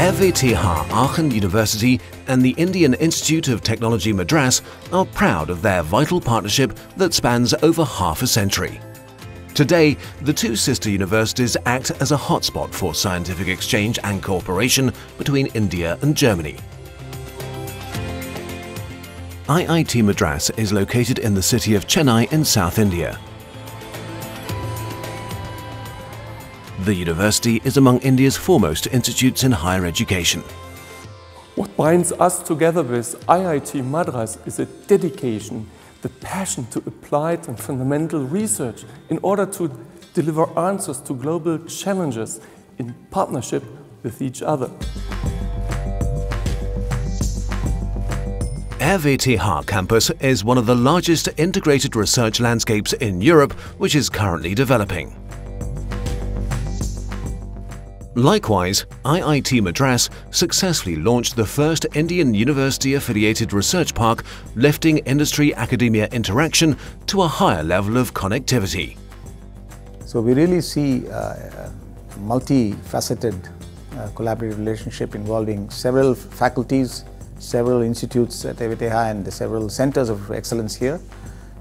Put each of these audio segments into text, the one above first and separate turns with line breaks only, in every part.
RWTH Aachen University and the Indian Institute of Technology Madras are proud of their vital partnership that spans over half a century. Today, the two sister universities act as a hotspot for scientific exchange and cooperation between India and Germany. IIT Madras is located in the city of Chennai in South India. The university is among India's foremost institutes in higher education.
What binds us together with IIT Madras is a dedication, the passion to applied and fundamental research in order to deliver answers to global challenges in partnership with each other.
RWTH campus is one of the largest integrated research landscapes in Europe which is currently developing. Likewise, IIT Madras successfully launched the first Indian university-affiliated research park, lifting industry-academia interaction to a higher level of connectivity.
So we really see uh, a multifaceted uh, collaborative relationship involving several faculties, several institutes at RWTH and several centers of excellence here,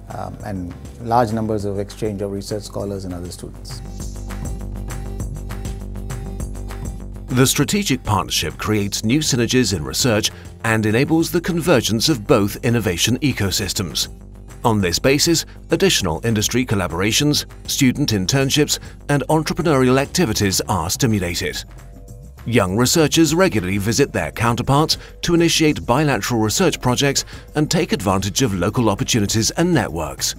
um, and large numbers of exchange of research scholars and other students.
The strategic partnership creates new synergies in research and enables the convergence of both innovation ecosystems. On this basis, additional industry collaborations, student internships and entrepreneurial activities are stimulated. Young researchers regularly visit their counterparts to initiate bilateral research projects and take advantage of local opportunities and networks.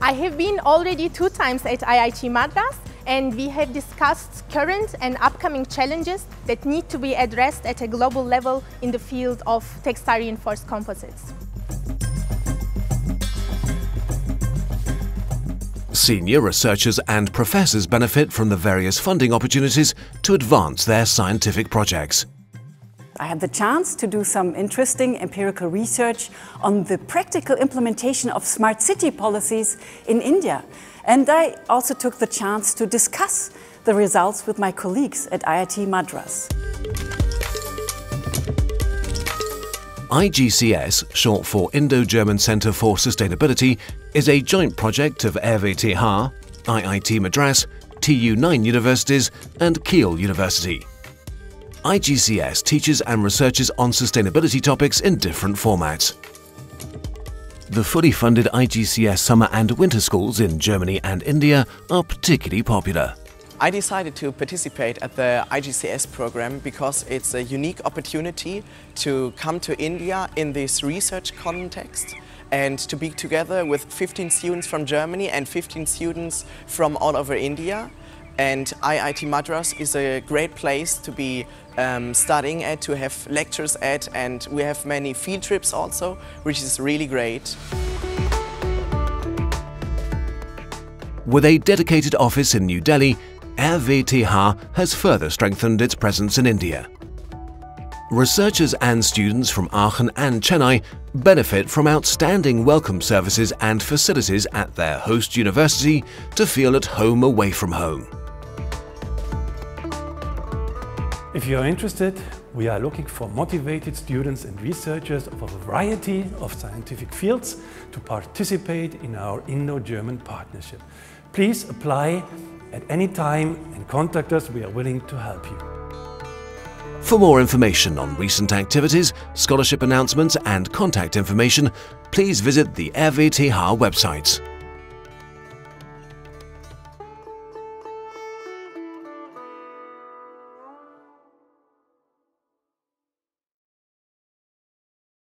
I have been already two times at IIT Madras and we have discussed current and upcoming challenges that need to be addressed at a global level in the field of textile reinforced composites.
Senior researchers and professors benefit from the various funding opportunities to advance their scientific projects.
I had the chance to do some interesting empirical research on the practical implementation of smart city policies in India. And I also took the chance to discuss the results with my colleagues at IIT Madras.
IGCS, short for Indo-German Centre for Sustainability, is a joint project of RWTH, IIT Madras, TU9 universities and Kiel University. IGCS teaches and researches on sustainability topics in different formats. The fully funded IGCS summer and winter schools in Germany and India are particularly popular.
I decided to participate at the IGCS program because it's a unique opportunity to come to India in this research context and to be together with 15 students from Germany and 15 students from all over India and IIT Madras is a great place to be um, studying at, to have lectures at, and we have many field trips also, which is really great.
With a dedicated office in New Delhi, RWTH has further strengthened its presence in India. Researchers and students from Aachen and Chennai benefit from outstanding welcome services and facilities at their host university to feel at home away from home.
If you are interested, we are looking for motivated students and researchers of a variety of scientific fields to participate in our Indo-German partnership. Please apply at any time and contact us, we are willing to help you.
For more information on recent activities, scholarship announcements and contact information, please visit the RWTH websites.